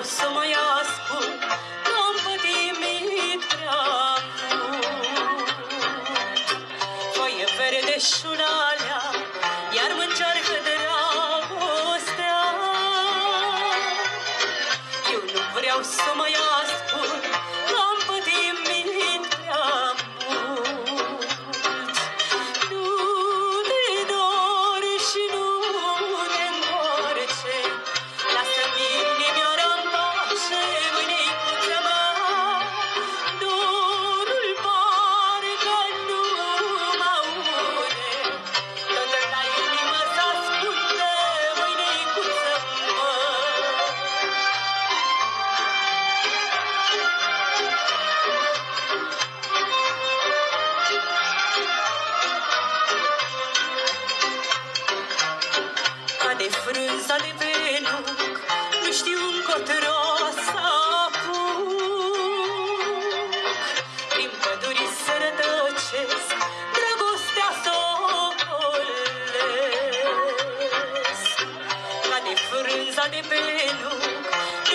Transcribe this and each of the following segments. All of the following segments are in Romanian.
nu vreau să mai ascult, că am pătimit prea mult. Foaie verde șunalea,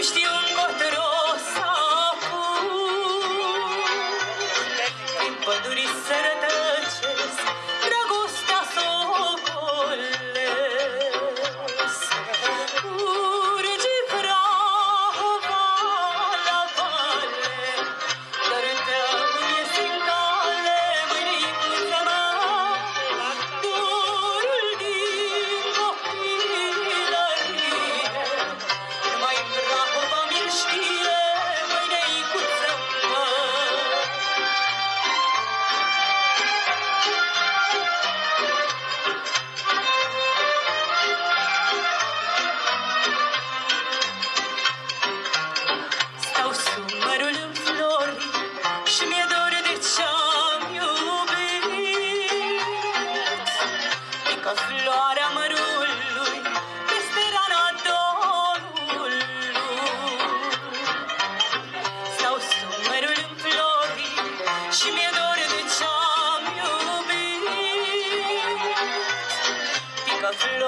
steal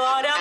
What